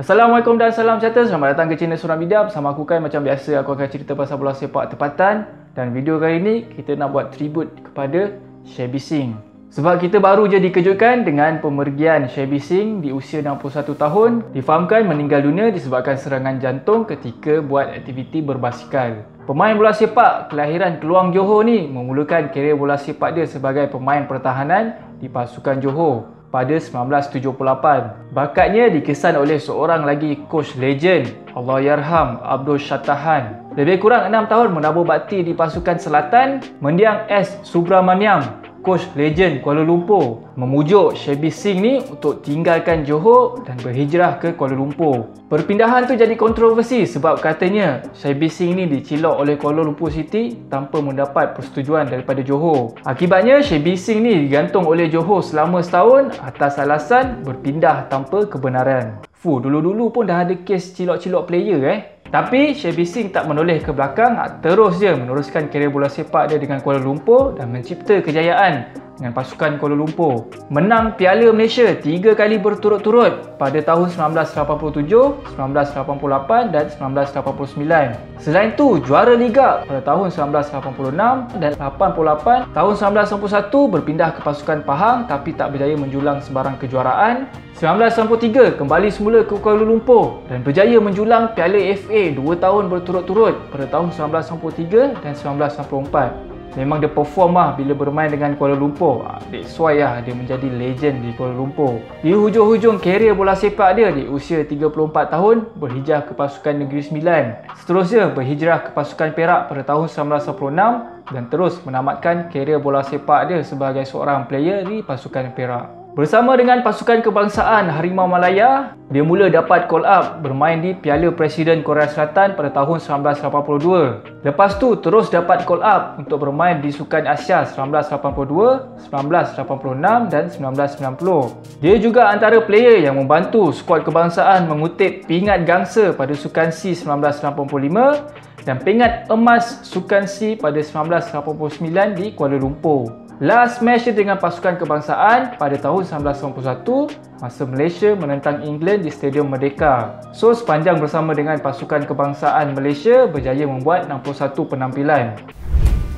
Assalamualaikum dan salam sejahtera. Selamat datang ke channel Suram Media. Bersama aku kan macam biasa aku akan cerita pasal bola sepak tempatan dan video kali ini kita nak buat tribute kepada Shabby Singh. Sebab kita baru je dikejutkan dengan pemergian Shabby Singh di usia 61 tahun difahamkan meninggal dunia disebabkan serangan jantung ketika buat aktiviti berbasikal. Pemain bola sepak kelahiran Keluang Johor ni memulakan kerjaya bola sepak dia sebagai pemain pertahanan di pasukan Johor pada 1978. Bakatnya dikesan oleh seorang lagi coach legend, Allahyarham Abdul Syatahan. Lebih kurang 6 tahun menabur bakti di pasukan selatan, mendiang S. Subramaniam coach legend Kuala Lumpur memujuk Shabby Singh ni untuk tinggalkan Johor dan berhijrah ke Kuala Lumpur. Perpindahan tu jadi kontroversi sebab katanya Shabby Singh ni dicilok oleh Kuala Lumpur City tanpa mendapat persetujuan daripada Johor. Akibatnya Shabby Singh ni digantung oleh Johor selama setahun atas alasan berpindah tanpa kebenaran. Fuh, dulu-dulu pun dah ada kes cilok-cilok player eh. Tapi Shabby Singh tak menoleh ke belakang, terus je meneruskan kerjaya bola sepak dia dengan Kuala Lumpur dan mencipta kejayaan dengan pasukan Kuala Lumpur. Menang Piala Malaysia tiga kali berturut-turut pada tahun 1987, 1988 dan 1989. Selain tu, juara Liga pada tahun 1986 dan 88. Tahun 1991 berpindah ke pasukan Pahang tapi tak berjaya menjulang sebarang kejuaraan. 1993 kembali semula ke Kuala Lumpur dan berjaya menjulang Piala FA 2 tahun berturut-turut pada tahun 1993 dan 1994. Memang dia perform lah bila bermain dengan Kuala Lumpur. Ah, that's why lah dia menjadi legend di Kuala Lumpur. Di hujung-hujung kerjaya bola sepak dia di usia 34 tahun berhijrah ke pasukan Negeri Sembilan. Seterusnya berhijrah ke pasukan Perak pada tahun 1996 dan terus menamatkan kerjaya bola sepak dia sebagai seorang player di pasukan Perak. Bersama dengan pasukan kebangsaan Harimau Malaya, dia mula dapat call up bermain di Piala Presiden Korea Selatan pada tahun 1982. Lepas tu terus dapat call up untuk bermain di Sukan Asia 1982, 1986 dan 1990. Dia juga antara player yang membantu skuad kebangsaan mengutip pingat gangsa pada Sukan C 1985 dan pingat emas Sukan C pada 1989 di Kuala Lumpur. Last match dengan pasukan kebangsaan pada tahun 1991 masa Malaysia menentang England di Stadium Merdeka. So sepanjang bersama dengan pasukan kebangsaan Malaysia berjaya membuat 61 penampilan.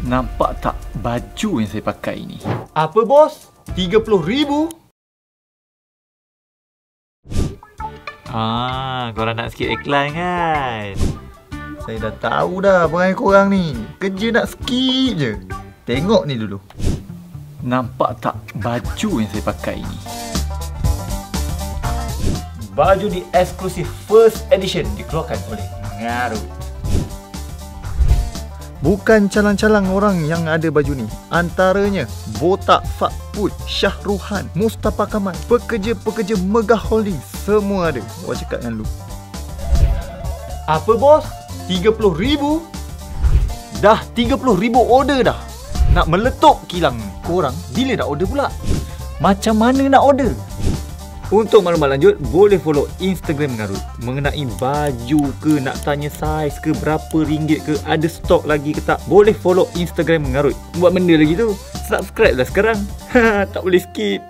Nampak tak baju yang saya pakai ini? Apa bos? 30 ribu? Ah, korang nak sikit iklan kan? Saya dah tahu dah perangai korang ni. Kerja nak skip je. Tengok ni dulu. Nampak tak baju yang saya pakai ini? Baju di eksklusif first edition dikeluarkan oleh Ngaru. Bukan calang-calang orang yang ada baju ni. Antaranya Botak Fakput, Syahruhan, Mustafa Kamal, pekerja-pekerja Megah Holding. Semua ada. Awak cakap dengan lu. Apa bos? 30 ribu? Dah 30 ribu order dah. Nak meletup kilang korang bila nak order pula? Macam mana nak order? Untuk maklumat lanjut, boleh follow Instagram Ngarut mengenai baju ke, nak tanya saiz ke, berapa ringgit ke, ada stok lagi ke tak. Boleh follow Instagram Ngarut. Buat benda lagi tu. Subscribe lah sekarang. tak boleh skip.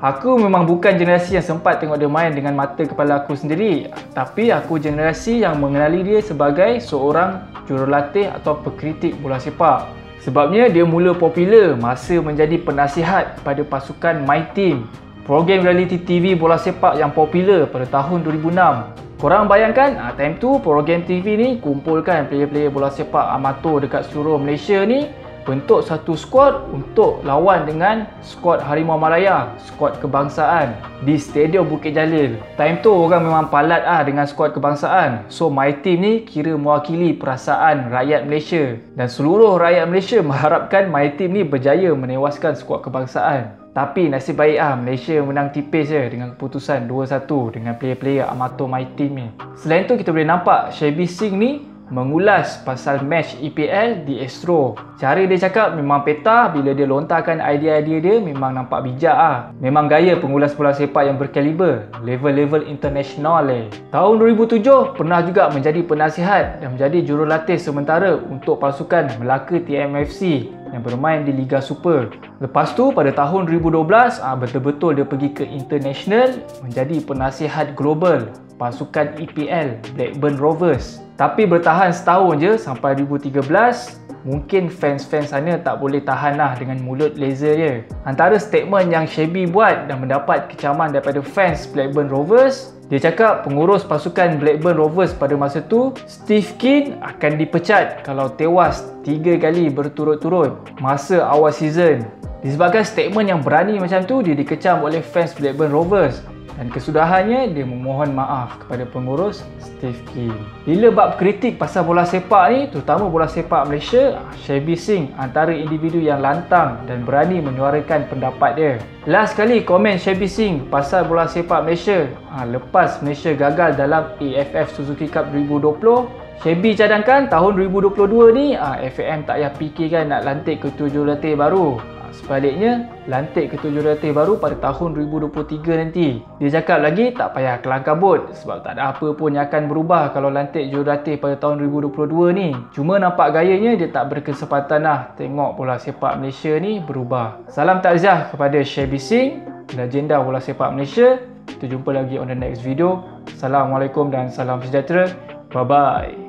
Aku memang bukan generasi yang sempat tengok dia main dengan mata kepala aku sendiri. Tapi aku generasi yang mengenali dia sebagai seorang jurulatih atau pekritik bola sepak. Sebabnya dia mula popular masa menjadi penasihat pada pasukan My Team, program reality TV bola sepak yang popular pada tahun 2006. Korang bayangkan, ah, time tu program TV ni kumpulkan player-player bola sepak amatur dekat seluruh Malaysia ni bentuk satu skuad untuk lawan dengan skuad Harimau Malaya, skuad kebangsaan di Stadium Bukit Jalil. Time tu orang memang palat ah dengan skuad kebangsaan. So my team ni kira mewakili perasaan rakyat Malaysia dan seluruh rakyat Malaysia mengharapkan my team ni berjaya menewaskan skuad kebangsaan. Tapi nasib baik ah Malaysia menang tipis je dengan keputusan 2-1 dengan player-player amatur my team ni. Selain tu kita boleh nampak Shabby Singh ni mengulas pasal match EPL di Astro. Cara dia cakap memang peta bila dia lontarkan idea-idea dia memang nampak bijak ah. Memang gaya pengulas bola sepak yang berkaliber, level-level international eh. Tahun 2007 pernah juga menjadi penasihat dan menjadi jurulatih sementara untuk pasukan Melaka TMFC yang bermain di Liga Super. Lepas tu pada tahun 2012 ah, betul-betul dia pergi ke international menjadi penasihat global pasukan EPL Blackburn Rovers. Tapi bertahan setahun je sampai 2013 Mungkin fans-fans sana tak boleh tahan lah dengan mulut laser dia. Antara statement yang Shelby buat dan mendapat kecaman daripada fans Blackburn Rovers, dia cakap pengurus pasukan Blackburn Rovers pada masa tu, Steve Keane akan dipecat kalau tewas tiga kali berturut-turut masa awal season. Disebabkan statement yang berani macam tu, dia dikecam oleh fans Blackburn Rovers dan kesudahannya dia memohon maaf kepada pengurus Steve Keane. Bila bab kritik pasal bola sepak ni, terutama bola sepak Malaysia, Shelby Singh antara individu yang lantang dan berani menyuarakan pendapat dia. Last kali komen Shelby Singh pasal bola sepak Malaysia, ha, lepas Malaysia gagal dalam AFF Suzuki Cup 2020, Shelby cadangkan tahun 2022 ni ha, FAM tak payah fikirkan nak lantik ketua jurulatih baru. Sebaliknya, lantik ketua jurulatih baru pada tahun 2023 nanti. Dia cakap lagi tak payah kelang kabut sebab tak ada apa pun yang akan berubah kalau lantik jurulatih pada tahun 2022 ni. Cuma nampak gayanya dia tak berkesempatan lah tengok bola sepak Malaysia ni berubah. Salam takziah kepada Shelby Singh, legenda bola sepak Malaysia. Kita jumpa lagi on the next video. Assalamualaikum dan salam sejahtera. Bye-bye.